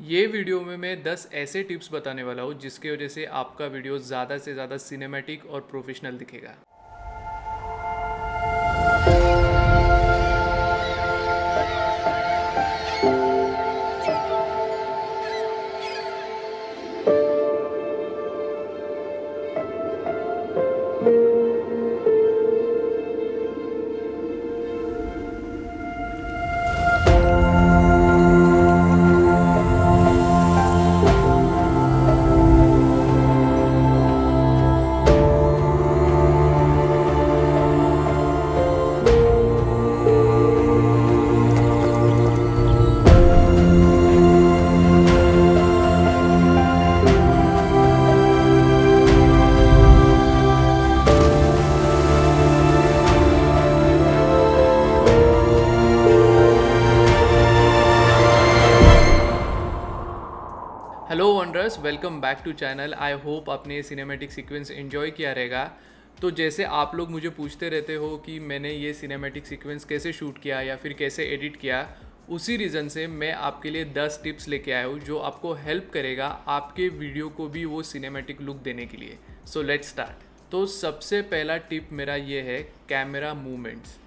ये वीडियो में मैं 10 ऐसे टिप्स बताने वाला हूँ जिसके वजह से आपका वीडियो ज़्यादा से ज़्यादा सिनेमैटिक और प्रोफेशनल दिखेगा। Wonders welcome back to channel I hope आपने सिनेमैटिक सीक्वेंस एंजॉय किया रहेगा। तो जैसे आप लोग मुझे पूछते रहते हो कि मैंने ये सिनेमैटिक सीक्वेंस कैसे शूट किया या फिर कैसे एडिट किया, उसी रीज़न से मैं आपके लिए 10 टिप्स लेके आया हूँ जो आपको हेल्प करेगा आपके वीडियो को भी वो सिनेमैटिक लुक देने के लिए। सो लेट्स स्टार्ट तो सबसे पहला टिप मेरा ये है कैमरा मूवमेंट्स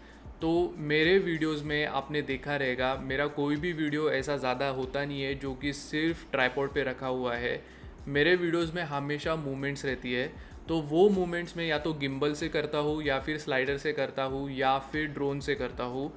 तो मेरे वीडियोस में आपने देखा रहेगा, मेरा कोई भी वीडियो ऐसा ज़्यादा होता नहीं है जो कि सिर्फ़ ट्राईपॉड पे रखा हुआ है। मेरे वीडियोस में हमेशा मूवमेंट्स रहती है। तो वो मूवमेंट्स में या तो गिम्बल से करता हूँ या फिर स्लाइडर से करता हूँ या फिर ड्रोन से करता हूँ।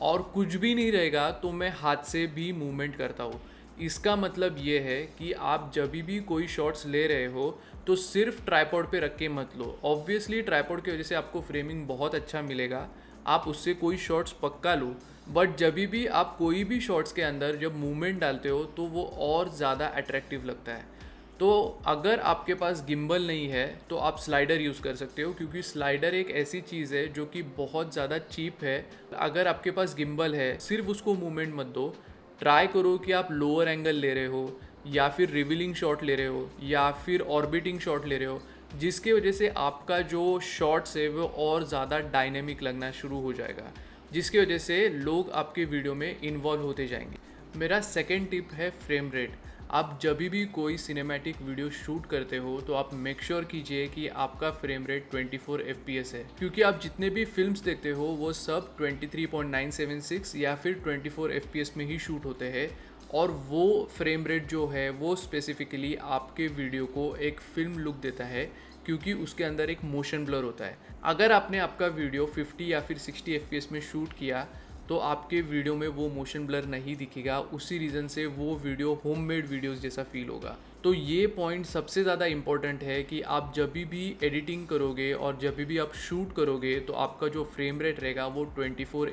और कुछ भी नहीं रहेगा तो मैं हाथ से भी मूवमेंट करता हूँ। इसका मतलब ये है कि आप जब भी कोई शॉट्स ले रहे हो तो सिर्फ़ ट्राईपॉड पे रख के मत लो। ऑब्वियसली ट्राईपॉड की वजह से आपको फ्रेमिंग बहुत अच्छा मिलेगा। आप उससे कोई शॉट्स पक्का लो। बट जब भी आप कोई भी शॉट्स के अंदर जब मूवमेंट डालते हो तो वो और ज़्यादा अट्रैक्टिव लगता है। तो अगर आपके पास गिम्बल नहीं है तो आप स्लाइडर यूज़ कर सकते हो, क्योंकि स्लाइडर एक ऐसी चीज़ है जो कि बहुत ज़्यादा चीप है। अगर आपके पास गिम्बल है, सिर्फ़ उसको मूवमेंट मत दो। ट्राई करो कि आप लोअर एंगल ले रहे हो, या फिर रिविलिंग शॉट ले रहे हो, या फिर ऑर्बिटिंग शॉट ले रहे हो। जिसके वजह से आपका जो शॉट्स है वो और ज़्यादा डायनेमिक लगना शुरू हो जाएगा, जिसकी वजह से लोग आपके वीडियो में इन्वॉल्व होते जाएँगे। मेरा सेकेंड टिप है फ्रेम रेट आप जब भी कोई सिनेमैटिक वीडियो शूट करते हो तो आप मेक श्योर sure कीजिए कि आपका फ्रेम रेट 24 फोर है। क्योंकि आप जितने भी फिल्म्स देखते हो, वो सब 23.976 या फिर 24 फोर में ही शूट होते हैं। और वो फ्रेम रेट जो है, वो स्पेसिफिकली आपके वीडियो को एक फ़िल्म लुक देता है, क्योंकि उसके अंदर एक मोशन ब्लर होता है। अगर आपने आपका वीडियो 50 या फिर 60 एफपीएस में शूट किया तो आपके वीडियो में वो मोशन ब्लर नहीं दिखेगा। उसी रीज़न से वो वीडियो होममेड वीडियोस जैसा फील होगा। तो ये पॉइंट सबसे ज़्यादा इंपॉर्टेंट है कि आप जब भी एडिटिंग करोगे और जब भी आप शूट करोगे तो आपका जो फ्रेम रेट रहेगा वो 24 फोर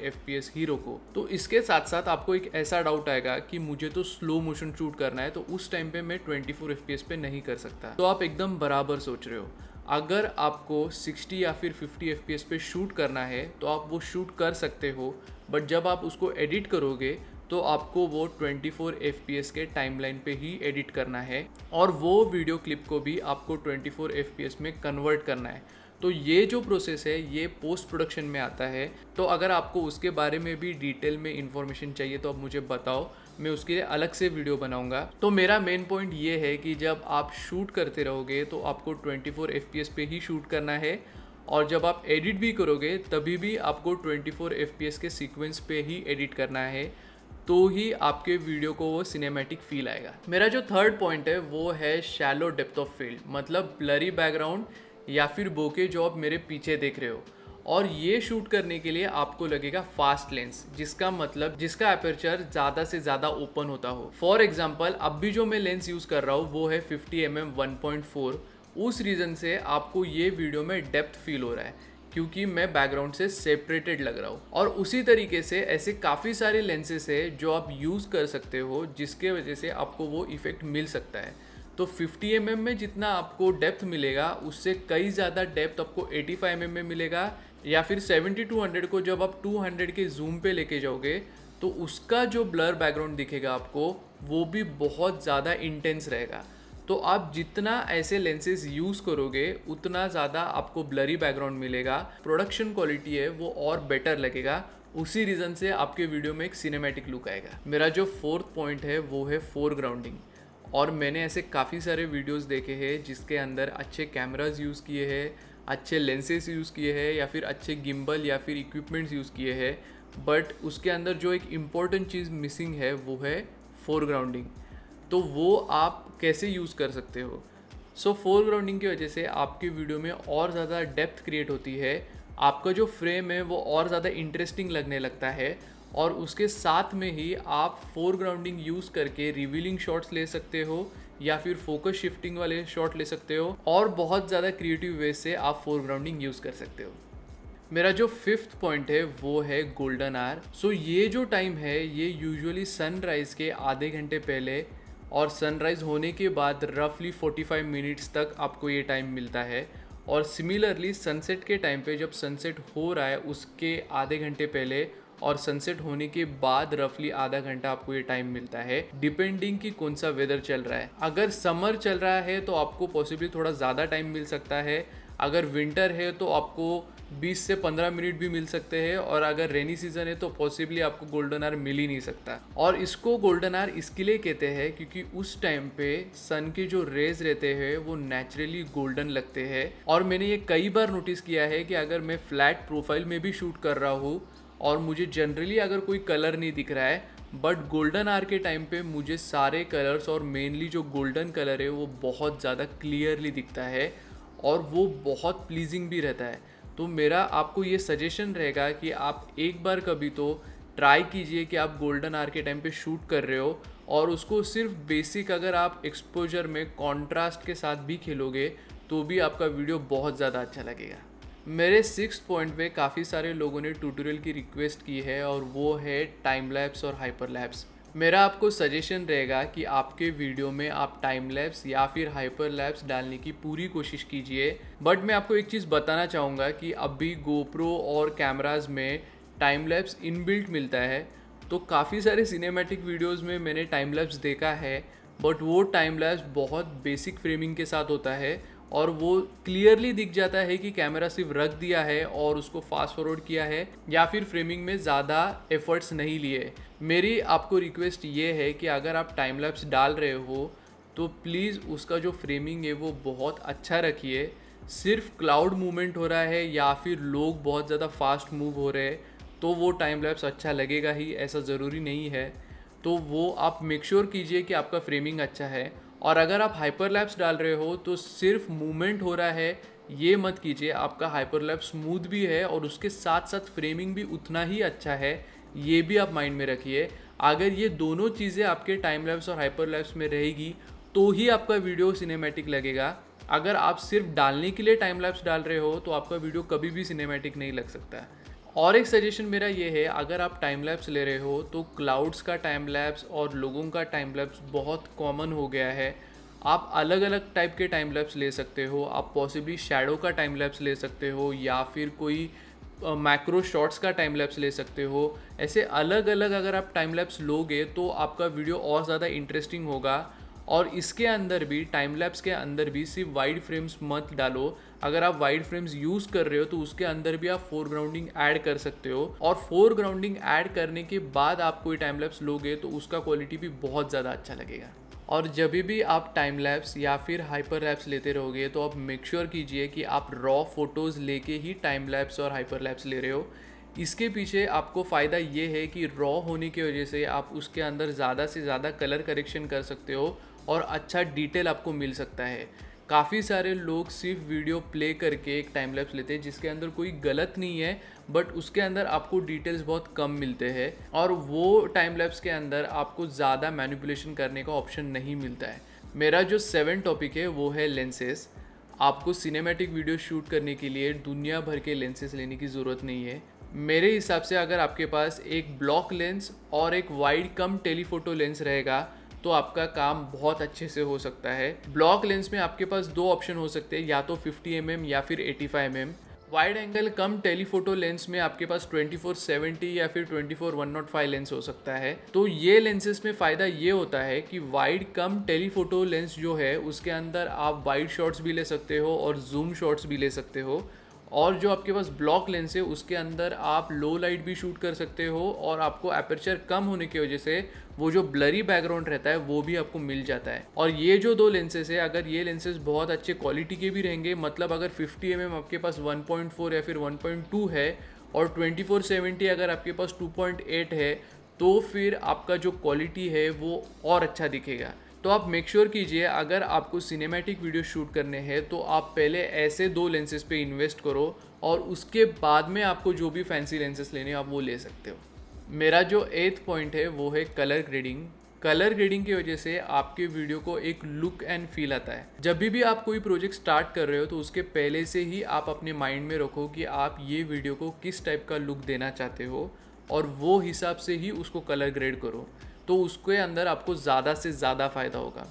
ही रोको। तो इसके साथ साथ आपको एक ऐसा डाउट आएगा कि मुझे तो स्लो मोशन शूट करना है तो उस टाइम पे मैं 24 फोर पे नहीं कर सकता। तो आप एकदम बराबर सोच रहे हो। अगर आपको 60 या फिर 50 एफ़ पे शूट करना है तो आप वो शूट कर सकते हो बट जब आप उसको एडिट करोगे तो आपको वो 24 फोर के टाइमलाइन पे ही एडिट करना है और वो वीडियो क्लिप को भी आपको 24 फोर में कन्वर्ट करना है। तो ये जो प्रोसेस है, ये पोस्ट प्रोडक्शन में आता है। तो अगर आपको उसके बारे में भी डिटेल में इंफॉर्मेशन चाहिए तो आप मुझे बताओ, मैं उसके लिए अलग से वीडियो बनाऊँगा। तो मेरा मेन पॉइंट ये है कि जब आप शूट करते रहोगे तो आपको 24 फोर पे ही शूट करना है और जब आप एडिट भी करोगे, तभी भी आपको 24 फोर के सीक्वेंस पे ही एडिट करना है। तो ही आपके वीडियो को वो सिनेमैटिक फील आएगा। मेरा जो थर्ड पॉइंट है, वो है शैलो डेप्थ ऑफ़ फ़ील्ड मतलब ब्लरी बैकग्राउंड या फिर बोके जो आप मेरे पीछे देख रहे हो। और ये शूट करने के लिए आपको लगेगा फास्ट लेंस जिसका मतलब जिसका अपर्चर ज़्यादा से ज़्यादा ओपन होता हो। फॉर एग्ज़ाम्पल अब भी जो मैं लेंस यूज़ कर रहा हूँ, वो है 50 एम वन उस रीज़न से आपको ये वीडियो में डेप्थ फील हो रहा है। क्योंकि मैं बैकग्राउंड से सेपरेटेड लग रहा हूँ। और उसी तरीके से ऐसे काफ़ी सारे लेंसेज है जो आप यूज़ कर सकते हो, जिसके वजह से आपको वो इफ़ेक्ट मिल सकता है। तो 50 एम mm में जितना आपको डेप्थ मिलेगा, उससे कई ज़्यादा डेप्थ आपको 85 एम mm में मिलेगा, या फिर 70 टू 100 को जब आप 200 के जूम पे लेके जाओगे तो उसका जो ब्लर बैकग्राउंड दिखेगा आपको, वो भी बहुत ज़्यादा इंटेंस रहेगा। तो आप जितना ऐसे लेंसेज यूज़ करोगे, उतना ज़्यादा आपको ब्लरी बैकग्राउंड मिलेगा प्रोडक्शन क्वालिटी है, वो और बेटर लगेगा। उसी रीज़न से आपके वीडियो में एक सिनेमैटिक लुक आएगा। मेरा जो फोर्थ पॉइंट है, वो है फोर ग्राउंडिंग और मैंने ऐसे काफ़ी सारे वीडियोस देखे हैं, जिसके अंदर अच्छे कैमराज यूज़ किए हैं, अच्छे लेंसेज यूज़ किए हैं, या फिर अच्छे गिम्बल या फिर इक्विपमेंट्स यूज़ किए हैं। बट उसके अंदर जो एक इंपॉर्टेंट चीज़ मिसिंग है, वो है फोर ग्राउंडिंग तो वो आप कैसे यूज़ कर सकते हो? सो फोर ग्राउंडिंग की वजह से आपके वीडियो में और ज़्यादा डेप्थ क्रिएट होती है। आपका जो फ्रेम है, वो और ज़्यादा इंटरेस्टिंग लगने लगता है और उसके साथ में ही आप फोर ग्राउंडिंग यूज़ करके रिवीलिंग शॉट्स ले सकते हो या फिर फोकस शिफ्टिंग वाले शॉट ले सकते हो और बहुत ज़्यादा क्रिएटिव वे से आप फोर ग्राउंडिंग यूज़ कर सकते हो। मेरा जो फिफ्थ पॉइंट है, वो है गोल्डन आर सो ये जो टाइम है, ये यूजुअली सनराइज़ के आधे घंटे पहले और सनराइज़ होने के बाद रफली 45 मिनट्स तक आपको ये टाइम मिलता है। और सिमिलरली सनसेट के टाइम पे जब सनसेट हो रहा है, उसके आधे घंटे पहले और सनसेट होने के बाद रफली आधा घंटा आपको ये टाइम मिलता है। डिपेंडिंग कि कौन सा वेदर चल रहा है। अगर समर चल रहा है तो आपको पॉसिबली थोड़ा ज़्यादा टाइम मिल सकता है। अगर विंटर है तो आपको 20 से 15 मिनट भी मिल सकते हैं और अगर रेनी सीज़न है तो पॉसिबली आपको गोल्डन आर मिल ही नहीं सकता। और इसको गोल्डन आर इसके लिए कहते हैं क्योंकि उस टाइम पे सन के जो रेज रहते हैं, वो नेचुरली गोल्डन लगते हैं। और मैंने ये कई बार नोटिस किया है कि अगर मैं फ्लैट प्रोफ़ाइल में भी शूट कर रहा हूँ और मुझे जनरली अगर कोई कलर नहीं दिख रहा है बट गोल्डन आर के टाइम पे मुझे सारे कलर्स और मेनली जो गोल्डन कलर है, वो बहुत ज़्यादा क्लियरली दिखता है और वो बहुत प्लीजिंग भी रहता है। तो मेरा आपको ये सजेशन रहेगा कि आप एक बार कभी तो ट्राई कीजिए कि आप गोल्डन आर के टाइम पे शूट कर रहे हो और उसको सिर्फ़ बेसिक अगर आप एक्सपोजर में कॉन्ट्रास्ट के साथ भी खेलोगे तो भी आपका वीडियो बहुत ज़्यादा अच्छा लगेगा। मेरे सिक्स पॉइंट पे काफ़ी सारे लोगों ने ट्यूटोरियल की रिक्वेस्ट की है और वो है टाइम लैब्स और हाइपर लैब्स मेरा आपको सजेशन रहेगा कि आपके वीडियो में आप टाइम लैब्स या फिर हाइपर लैब्स डालने की पूरी कोशिश कीजिए। बट मैं आपको एक चीज़ बताना चाहूँगा कि अभी गोप्रो और कैमराज में टाइम लैब्स इनबिल्ट मिलता है। तो काफ़ी सारे सिनेमैटिक वीडियोज़ में मैंने टाइम लैब्स देखा है बट वो टाइम लैब्स बहुत बेसिक फ्रेमिंग के साथ होता है और वो क्लियरली दिख जाता है कि कैमरा सिर्फ़ रख दिया है और उसको फास्ट फॉरवर्ड किया है, या फिर फ्रेमिंग में ज़्यादा एफर्ट्स नहीं लिए। मेरी आपको रिक्वेस्ट ये है कि अगर आप टाइम लैप्स डाल रहे हो तो प्लीज़ उसका जो फ्रेमिंग है वो बहुत अच्छा रखिए। सिर्फ़ क्लाउड मूवमेंट हो रहा है या फिर लोग बहुत ज़्यादा फास्ट मूव हो रहे हैं तो वो टाइम लैप्स अच्छा लगेगा ही, ऐसा ज़रूरी नहीं है। तो वो आप मेक श्योर sure कीजिए कि आपका फ्रेमिंग अच्छा है। और अगर आप हाइपरलैप्स डाल रहे हो तो सिर्फ़ मूवमेंट हो रहा है, ये मत कीजिए, आपका हाइपरलैप स्मूथ भी है और उसके साथ साथ फ्रेमिंग भी उतना ही अच्छा है, ये भी आप माइंड में रखिए। अगर ये दोनों चीज़ें आपके टाइम लैप्स और हाइपरलैप्स में रहेगी तो ही आपका वीडियो सिनेमैटिक लगेगा। अगर आप सिर्फ़ डालने के लिए टाइम लैप्स डाल रहे हो तो आपका वीडियो कभी भी सिनेमैटिक नहीं लग सकता। और एक सजेशन मेरा ये है, अगर आप टाइम लैप्स ले रहे हो तो क्लाउड्स का टाइम लैप्स और लोगों का टाइम लैप्स बहुत कॉमन हो गया है। आप अलग अलग टाइप के टाइम लैप्स ले सकते हो, आप पॉसिबली शेडो का टाइम लैप्स ले सकते हो, या फिर कोई मैक्रो शॉट्स का टाइम लैप्स ले सकते हो। ऐसे अलग अलग अगर आप टाइम लैप्स लोगे तो आपका वीडियो और ज़्यादा इंटरेस्टिंग होगा। और इसके अंदर भी टाइम लैप्स के अंदर भी सिर्फ़ वाइड फ्रेम्स मत डालो। अगर आप वाइड फ्रेम्स यूज़ कर रहे हो तो उसके अंदर भी आप फोर ग्राउंडिंग ऐड कर सकते हो। और फोर ग्राउंडिंग ऐड करने के बाद आप कोई टाइम लैप्स लोगे तो उसका क्वालिटी भी बहुत ज़्यादा अच्छा लगेगा। और जब भी आप टाइम लैप्स या फिर हाइपर लैप्स लेते रहोगे तो आप मेक श्योर कीजिए कि आप रॉ फ़ोटोज़ लेके ही टाइम लैप्स और हाइपर लैप्स ले रहे हो। इसके पीछे आपको फ़ायदा ये है कि रॉ होने की वजह से आप उसके अंदर ज़्यादा से ज़्यादा कलर करेक्शन कर सकते हो। और अच्छा डिटेल आपको मिल सकता है। काफ़ी सारे लोग सिर्फ़ वीडियो प्ले करके एक टाइम लैप्स लेते हैं, जिसके अंदर कोई गलत नहीं है बट उसके अंदर आपको डिटेल्स बहुत कम मिलते हैं और वो टाइम लैप्स के अंदर आपको ज़्यादा मैनिपुलेशन करने का ऑप्शन नहीं मिलता है। मेरा जो सेवन टॉपिक है, वो है लेंसेज आपको सिनेमैटिक वीडियो शूट करने के लिए दुनिया भर के लेंसेज लेने की ज़रूरत नहीं है। मेरे हिसाब से अगर आपके पास एक ब्लॉक लेंस और एक वाइड कम टेलीफोटो लेंस रहेगा तो आपका काम बहुत अच्छे से हो सकता है। ब्लॉक लेंस में आपके पास दो ऑप्शन हो सकते हैं, या तो 50 एम mm या फिर 85 M mm. Wide angle cum telephoto lens में आपके पास 2470 या फिर 24105 लेंस हो सकता है। तो ये लेंसेज में फ़ायदा ये होता है कि वाइड कम टेलीफोटो लेंस जो है, उसके अंदर आप वाइड शॉट्स भी ले सकते हो और जूम शॉट्स भी ले सकते हो। और जो आपके पास ब्लॉक लेंस है, उसके अंदर आप लो लाइट भी शूट कर सकते हो और आपको अपर्चर कम होने की वजह से वो जो ब्लरी बैकग्राउंड रहता है, वो भी आपको मिल जाता है। और ये जो दो लेंसेज है, अगर ये लेंसेज बहुत अच्छे क्वालिटी के भी रहेंगे मतलब अगर 50 एम mm आपके पास 1.4 या फिर 1.2 है और 2470 अगर आपके पास 2.8 है तो फिर आपका जो क्वालिटी है, वो और अच्छा दिखेगा। तो आप मेक श्योर कीजिए, अगर आपको सिनेमैटिक वीडियो शूट करने हैं तो आप पहले ऐसे दो लेंसेज पे इन्वेस्ट करो और उसके बाद में आपको जो भी फैंसी लेंसेज लेने आप वो ले सकते हो। मेरा जो एथ पॉइंट है वो है कलर ग्रेडिंग कलर ग्रेडिंग की वजह से आपके वीडियो को एक लुक एंड फील आता है. जब भी, भी आप कोई प्रोजेक्ट स्टार्ट कर रहे हो तो उसके पहले से ही आप अपने माइंड में रखो कि आप ये वीडियो को किस टाइप का लुक देना चाहते हो और वो हिसाब से ही उसको कलर ग्रेड करो. तो उसके अंदर आपको ज़्यादा से ज़्यादा फ़ायदा होगा.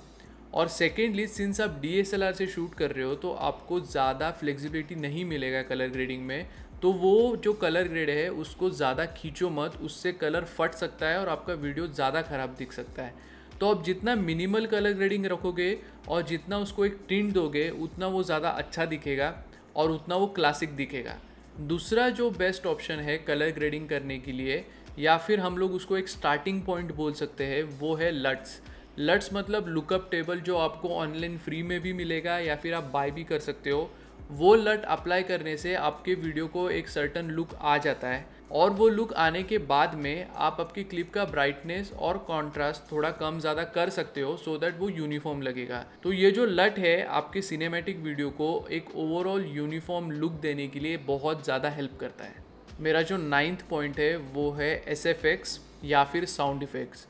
और सेकेंडली सिंस आप डीएसएलआर से शूट कर रहे हो तो आपको ज़्यादा फ्लेक्सिबिलिटी नहीं मिलेगा कलर ग्रेडिंग में। तो वो जो कलर ग्रेड है, उसको ज़्यादा खींचो मत, उससे कलर फट सकता है और आपका वीडियो ज़्यादा ख़राब दिख सकता है। तो आप जितना मिनिमल कलर ग्रेडिंग रखोगे और जितना उसको एक टिंट दोगे, उतना वो ज़्यादा अच्छा दिखेगा और उतना वो क्लासिक दिखेगा। दूसरा जो बेस्ट ऑप्शन है कलर ग्रेडिंग करने के लिए, या फिर हम लोग उसको एक स्टार्टिंग पॉइंट बोल सकते हैं, वो है लट्स लट्स मतलब लुकअप टेबल जो आपको ऑनलाइन फ्री में भी मिलेगा या फिर आप बाय भी कर सकते हो, वो लट अप्लाई करने से आपके वीडियो को एक सर्टन लुक आ जाता है। और वो लुक आने के बाद में आप आपकी क्लिप का ब्राइटनेस और कॉन्ट्रास्ट थोड़ा कम ज़्यादा कर सकते हो सो so दैट वो यूनिफॉर्म लगेगा। तो ये जो लट है आपके सिनेमैटिक वीडियो को एक ओवरऑल यूनिफॉर्म लुक देने के लिए बहुत ज़्यादा हेल्प करता है। मेरा जो नाइन्थ पॉइंट है, वो है एस या फिर साउंड इफ़ेक्ट्स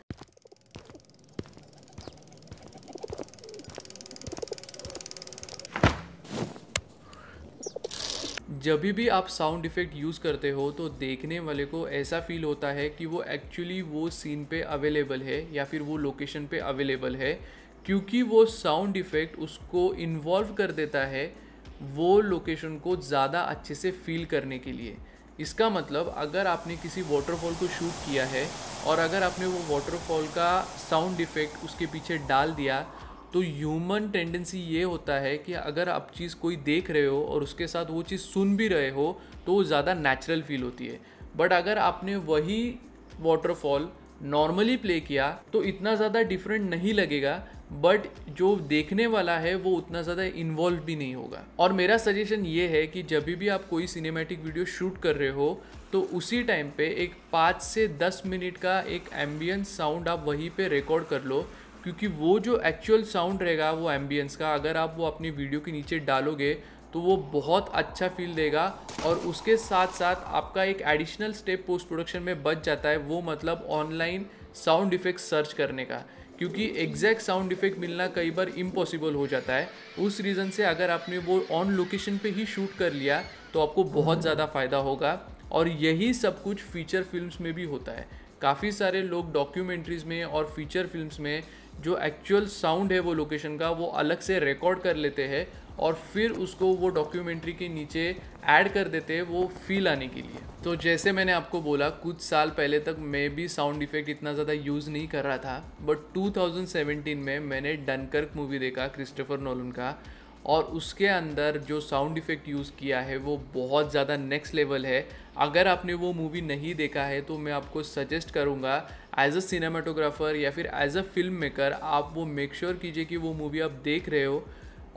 जब भी आप साउंड इफ़ेक्ट यूज़ करते हो तो देखने वाले को ऐसा फील होता है कि वो एक्चुअली वो सीन पे अवेलेबल है, या फिर वो लोकेशन पे अवेलेबल है, क्योंकि वो साउंड इफ़ेक्ट उसको इन्वॉल्व कर देता है वो लोकेशन को ज़्यादा अच्छे से फील करने के लिए। इसका मतलब अगर आपने किसी वाटरफॉल को शूट किया है, और अगर आपने वो वाटरफॉल का साउंड इफ़ेक्ट उसके पीछे डाल दिया तो ह्यूमन टेंडेंसी ये होता है कि अगर आप चीज़ कोई देख रहे हो और उसके साथ वो चीज़ सुन भी रहे हो तो ज़्यादा नेचुरल फील होती है। बट अगर आपने वही वाटरफॉल नॉर्मली प्ले किया तो इतना ज़्यादा डिफरेंट नहीं लगेगा बट जो देखने वाला है, वो उतना ज़्यादा इन्वॉल्व भी नहीं होगा। और मेरा सजेशन ये है कि जब भी आप कोई सिनेमैटिक वीडियो शूट कर रहे हो तो उसी टाइम पे एक पाँच से दस मिनट का एक एम्बियंस साउंड आप वहीं पे रिकॉर्ड कर लो क्योंकि वो जो एक्चुअल साउंड रहेगा वो एम्बियंस का अगर आप वो अपनी वीडियो के नीचे डालोगे तो वो बहुत अच्छा फील देगा और उसके साथ साथ आपका एक एडिशनल स्टेप पोस्ट प्रोडक्शन में बच जाता है वो मतलब ऑनलाइन साउंड इफ़ेक्ट सर्च करने का। क्योंकि एग्जैक्ट साउंड इफ़ेक्ट मिलना कई बार इम्पॉसिबल हो जाता है। उस रीज़न से अगर आपने वो ऑन लोकेशन पे ही शूट कर लिया तो आपको बहुत ज़्यादा फ़ायदा होगा और यही सब कुछ फीचर फिल्म्स में भी होता है। काफ़ी सारे लोग डॉक्यूमेंट्रीज़ में और फीचर फिल्म्स में जो एक्चुअल साउंड है वो लोकेशन का, वो अलग से रिकॉर्ड कर लेते हैं और फिर उसको वो डॉक्यूमेंट्री के नीचे ऐड कर देते हैं वो फील आने के लिए। तो जैसे मैंने आपको बोला, कुछ साल पहले तक मैं भी साउंड इफ़ेक्ट इतना ज़्यादा यूज़ नहीं कर रहा था बट 2017 में मैंने डनकर्क मूवी देखा क्रिस्टोफर नोलन का, और उसके अंदर जो साउंड इफ़ेक्ट यूज़ किया है वो बहुत ज़्यादा नेक्स्ट लेवल है। अगर आपने वो मूवी नहीं देखा है तो मैं आपको सजेस्ट करूँगा एज अ सिनेमाटोग्राफर या फिर एज अ फ़िल्म मेकर आप वो मेक श्योर sure कीजिए कि वो मूवी आप देख रहे हो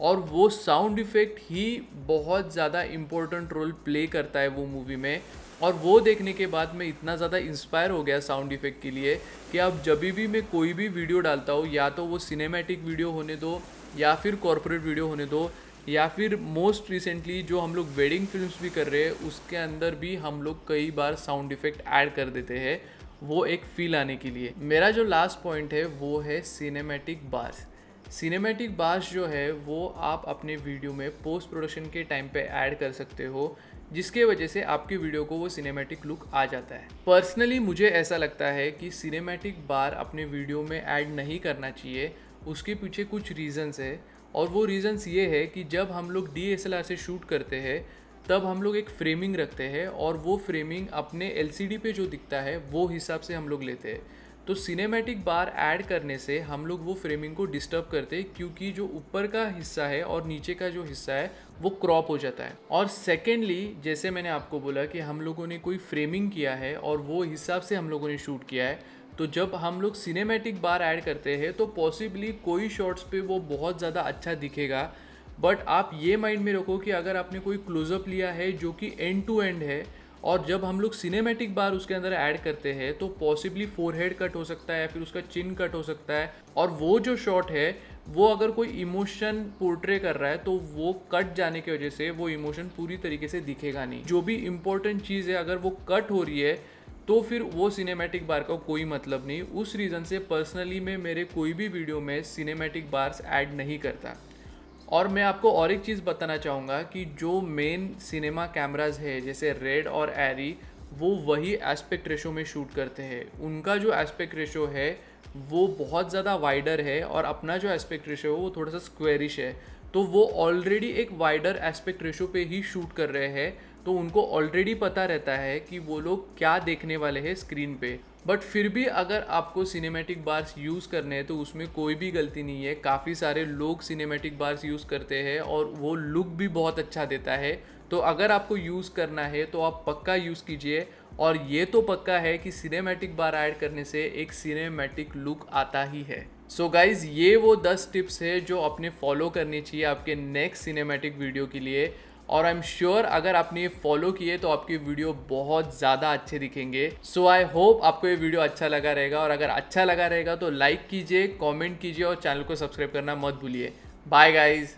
और वो साउंड इफ़ेक्ट ही बहुत ज़्यादा इम्पोर्टेंट रोल प्ले करता है वो मूवी में। और वो देखने के बाद मैं इतना ज़्यादा इंस्पायर हो गया साउंड इफ़ेक्ट के लिए कि अब जब भी मैं कोई भी वीडियो डालता हूँ, या तो वो सिनेमैटिक वीडियो होने दो, या फिर कॉरपोरेट वीडियो होने दो, या फिर मोस्ट रिसेंटली जो हम लोग वेडिंग फिल्म्स भी कर रहे हैं, उसके अंदर भी हम लोग कई बार साउंड इफ़ेक्ट ऐड कर देते हैं। वो एक फील आने के लिए। मेरा जो लास्ट पॉइंट है, वो है सिनेमैटिक बार्स सिनेमैटिक बार्स जो है, वो आप अपने वीडियो में पोस्ट प्रोडक्शन के टाइम पे ऐड कर सकते हो, जिसके वजह से आपकी वीडियो को वो सिनेमैटिक लुक आ जाता है। पर्सनली मुझे ऐसा लगता है कि सिनेमैटिक बार अपने वीडियो में ऐड नहीं करना चाहिए। उसके पीछे कुछ रीज़न्स है। और वो रीज़न्स ये है कि जब हम लोग डीएसएलआर से शूट करते हैं तब हम लोग एक फ्रेमिंग रखते हैं और वो फ्रेमिंग अपने एलसीडी पे जो दिखता है, वो हिसाब से हम लोग लेते हैं। तो सिनेमैटिक बार ऐड करने से हम लोग वो फ्रेमिंग को डिस्टर्ब करते हैं क्योंकि जो ऊपर का हिस्सा है और नीचे का जो हिस्सा है, वो क्रॉप हो जाता है। और सेकेंडली जैसे मैंने आपको बोला कि हम लोगों ने कोई फ्रेमिंग किया है और वो हिसाब से हम लोगों ने शूट किया है तो जब हम लोग सिनेमैटिक बार ऐड करते हैं तो पॉसिबली कोई शॉट्स पे वो बहुत ज़्यादा अच्छा दिखेगा बट आप ये माइंड में रखो कि अगर आपने कोई क्लोजअप लिया है जो कि एंड टू एंड है, और जब हम लोग सिनेमेटिक बार उसके अंदर ऐड करते हैं तो पॉसिबली फोरहेड कट हो सकता है या फिर उसका चिन कट हो सकता है, और वो जो शॉट है, वो अगर कोई इमोशन पोर्ट्रे कर रहा है तो वो कट जाने की वजह से वो इमोशन पूरी तरीके से दिखेगा नहीं। जो भी इम्पोर्टेंट चीज़ है, अगर वो कट हो रही है तो फिर वो सिनेमैटिक बार का कोई मतलब नहीं। उस रीज़न से पर्सनली मैं मेरे कोई भी वीडियो में सिनेमैटिक बार्स ऐड नहीं करता। और मैं आपको और एक चीज़ बताना चाहूँगा कि जो मेन सिनेमा कैमराज है, जैसे रेड और एरी वो वही एस्पेक्ट रेशो में शूट करते हैं। उनका जो एस्पेक्ट रेशो है, वो बहुत ज़्यादा वाइडर है और अपना जो एस्पेक्ट रेशो है, वो थोड़ा सा स्क्वेरिश है। तो वो ऑलरेडी एक वाइडर एस्पेक्ट रेशो पे ही शूट कर रहे हैं। तो उनको ऑलरेडी पता रहता है कि वो लोग क्या देखने वाले हैं स्क्रीन पे। बट फिर भी अगर आपको सिनेमैटिक बार्स यूज़ करने हैं तो उसमें कोई भी गलती नहीं है। काफ़ी सारे लोग सिनेमैटिक बार्स यूज़ करते हैं और वो लुक भी बहुत अच्छा देता है। तो अगर आपको यूज़ करना है तो आप पक्का यूज़ कीजिए। और ये तो पक्का है कि सिनेमैटिक बार ऐड करने से एक सिनेमैटिक लुक आता ही है। सो so गाइज़ ये वो दस टिप्स है जो अपने फॉलो करनी चाहिए आपके नेक्स्ट सिनेमैटिक वीडियो के लिए। और आई एम श्योर अगर आपने ये फॉलो किए तो आपकी वीडियो बहुत ज़्यादा अच्छे दिखेंगे। सो आई होप आपको ये वीडियो अच्छा लगा रहेगा और अगर अच्छा लगा रहेगा तो लाइक कीजिए कॉमेंट कीजिए और चैनल को सब्सक्राइब करना मत भूलिए। Bye guys